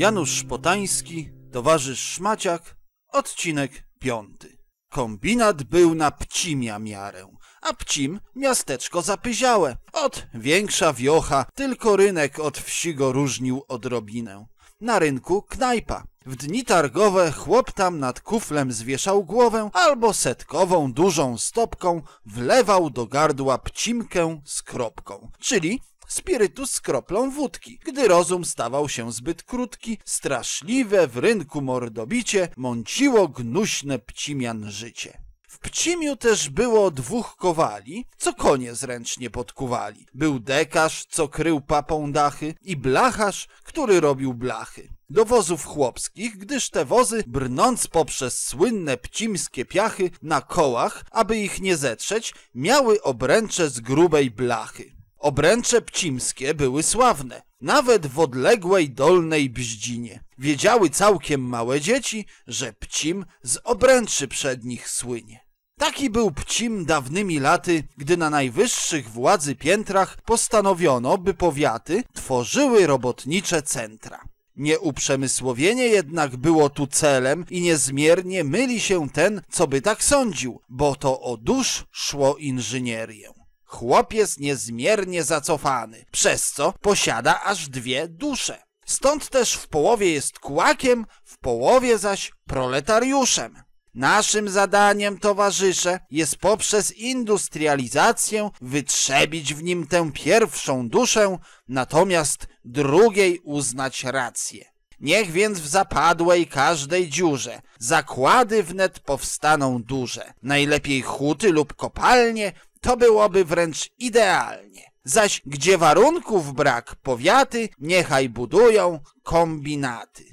Janusz Szpotański, towarzysz Szmaciak, odcinek piąty. Kombinat był na Pcimia miarę, a Pcim miasteczko zapyziałe. Od większa wiocha, tylko rynek od wsi go różnił odrobinę. Na rynku knajpa. W dni targowe chłop tam nad kuflem zwieszał głowę, albo setkową dużą stopką wlewał do gardła pcimkę z kropką, czyli spirytus z kroplą wódki. Gdy rozum stawał się zbyt krótki, straszliwe w rynku mordobicie mąciło gnuśne pcimian życie. W Pcimiu też było dwóch kowali, co konie zręcznie podkuwali. Był dekarz, co krył papą dachy i blacharz, który robił blachy. Do wozów chłopskich, gdyż te wozy, brnąc poprzez słynne pcimskie piachy na kołach, aby ich nie zetrzeć, miały obręcze z grubej blachy. Obręcze pcimskie były sławne, nawet w odległej dolnej Bździnie. Wiedziały całkiem małe dzieci, że pcim z obręczy przed nich słynie. Taki był pcim dawnymi laty, gdy na najwyższych władzy piętrach postanowiono, by powiaty tworzyły robotnicze centra. Nieuprzemysłowienie jednak było tu celem i niezmiernie myli się ten, co by tak sądził, bo to o dusz szło inżynierię. Chłop jest niezmiernie zacofany, przez co posiada aż dwie dusze. Stąd też w połowie jest kłakiem, w połowie zaś proletariuszem. Naszym zadaniem, towarzysze, jest poprzez industrializację wytrzebić w nim tę pierwszą duszę, natomiast drugiej uznać rację. Niech więc w zapadłej każdej dziurze zakłady wnet powstaną duże, najlepiej huty lub kopalnie, to byłoby wręcz idealnie. Zaś gdzie warunków brak, powiaty niechaj budują kombinaty.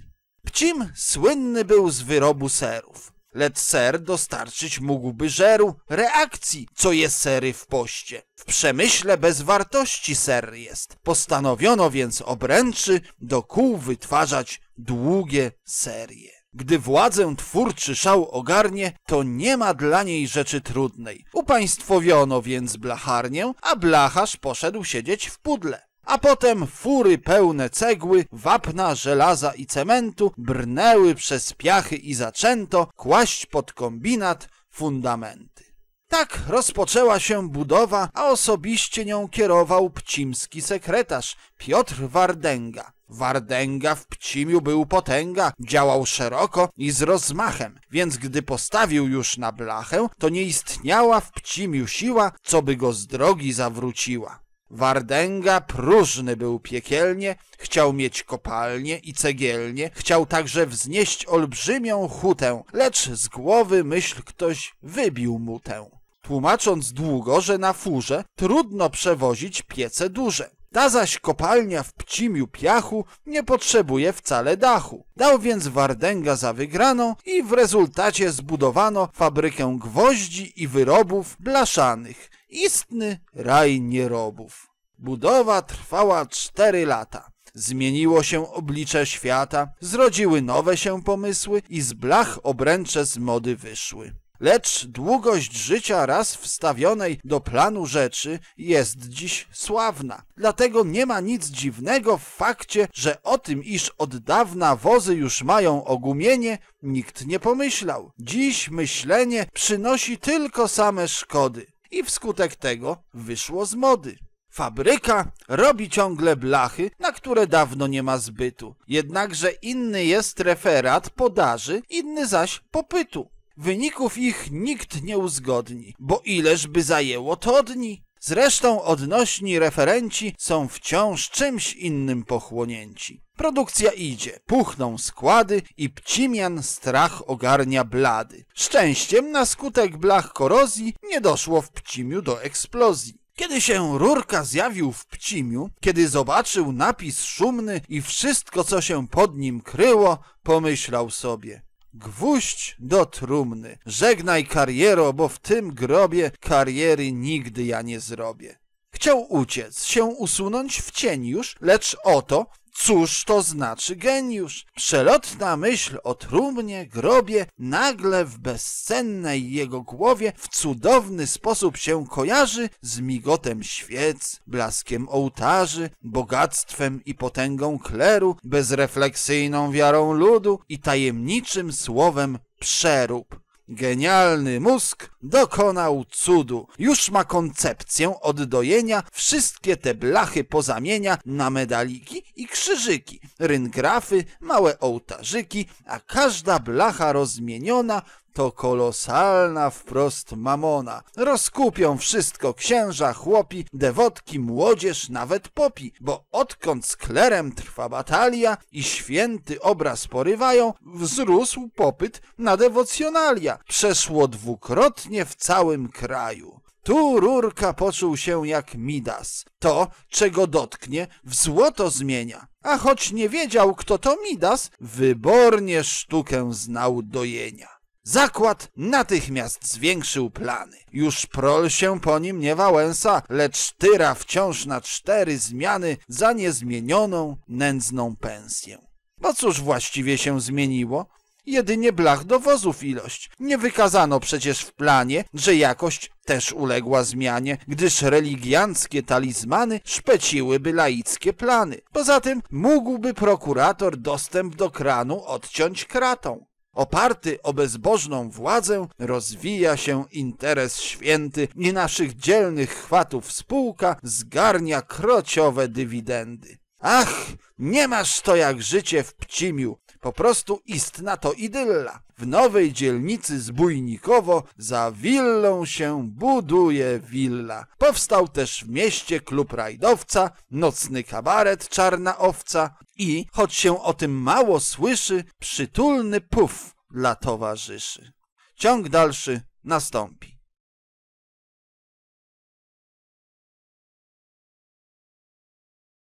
Pcim słynny był z wyrobu serów lecz ser dostarczyć mógłby żeru reakcji, co jest sery w poście. W przemyśle bez wartości ser jest. Postanowiono więc obręczy do kół wytwarzać długie serie. Gdy władzę twórczy szał ogarnie, to nie ma dla niej rzeczy trudnej. Upaństwowiono więc blacharnię, a blacharz poszedł siedzieć w pudle a potem fury pełne cegły, wapna, żelaza i cementu brnęły przez piachy i zaczęto kłaść pod kombinat fundamenty. Tak rozpoczęła się budowa, a osobiście nią kierował pcimski sekretarz Piotr Wardęga. Wardęga w Pcimiu był potęga, działał szeroko i z rozmachem, więc gdy postawił już na blachę, to nie istniała w Pcimiu siła, co by go z drogi zawróciła. Wardęga próżny był piekielnie, chciał mieć kopalnię i cegielnię, chciał także wznieść olbrzymią hutę, lecz z głowy myśl ktoś wybił mu tę. Tłumacząc długo, że na furze trudno przewozić piece duże. Ta zaś kopalnia w pcimiu piachu nie potrzebuje wcale dachu. Dał więc Wardęga za wygraną i w rezultacie zbudowano fabrykę gwoździ i wyrobów blaszanych, istny raj nierobów. Budowa trwała cztery lata. Zmieniło się oblicze świata, zrodziły nowe się pomysły i z blach obręcze z mody wyszły. Lecz długość życia raz wstawionej do planu rzeczy jest dziś sławna. Dlatego nie ma nic dziwnego w fakcie, że o tym, iż od dawna wozy już mają ogumienie, nikt nie pomyślał. Dziś myślenie przynosi tylko same szkody i wskutek tego wyszło z mody. Fabryka robi ciągle blachy, na które dawno nie ma zbytu. Jednakże inny jest referat podaży, inny zaś popytu. Wyników ich nikt nie uzgodni, bo ileż by zajęło to dni. Zresztą odnośni referenci są wciąż czymś innym pochłonięci. Produkcja idzie, puchną składy i pcimian strach ogarnia blady. Szczęściem na skutek blach korozji nie doszło w pcimiu do eksplozji. Kiedy się Rurka zjawił w Pcimiu, kiedy zobaczył napis szumny i wszystko, co się pod nim kryło, pomyślał sobie Gwóźdź do trumny, żegnaj kariero, bo w tym grobie kariery nigdy ja nie zrobię. Chciał uciec, się usunąć w cień już, lecz oto Cóż to znaczy geniusz? Przelotna myśl o trumnie, grobie, nagle w bezsennej jego głowie w cudowny sposób się kojarzy z migotem świec, blaskiem ołtarzy, bogactwem i potęgą kleru, bezrefleksyjną wiarą ludu i tajemniczym słowem przerób. Genialny mózg dokonał cudu. Już ma koncepcję oddojenia, wszystkie te blachy pozamienia na medaliki i krzyżyki, ryngrafy, małe ołtarzyki, a każda blacha rozmieniona to kolosalna wprost mamona. Rozkupią wszystko księża, chłopi, dewotki, młodzież, nawet popi, bo odkąd z klerem trwa batalia i święty obraz porywają, wzrósł popyt na dewocjonalia. Przeszło dwukrotnie w całym kraju. Tu Rurka poczuł się jak Midas. To, czego dotknie, w złoto zmienia. A choć nie wiedział, kto to Midas, wybornie sztukę znał dojenia. Zakład natychmiast zwiększył plany. Już prol się po nim nie Wałęsa, lecz tyra wciąż na cztery zmiany za niezmienioną, nędzną pensję. Bo cóż właściwie się zmieniło? Jedynie blach dowozów ilość. Nie wykazano przecież w planie, że jakość też uległa zmianie, gdyż religianckie talizmany szpeciłyby laickie plany. Poza tym mógłby prokurator dostęp do kranu odciąć kratą. Oparty o bezbożną władzę rozwija się interes święty i naszych dzielnych chwatów spółka zgarnia krociowe dywidendy. Ach, nie masz to jak życie w Pcimiu, po prostu istna to idylla. W nowej dzielnicy Zbójnikowo za willą się buduje willa. Powstał też w mieście klub rajdowca, nocny kabaret Czarna Owca i, choć się o tym mało słyszy, przytulny puf dla towarzyszy. Ciąg dalszy nastąpi.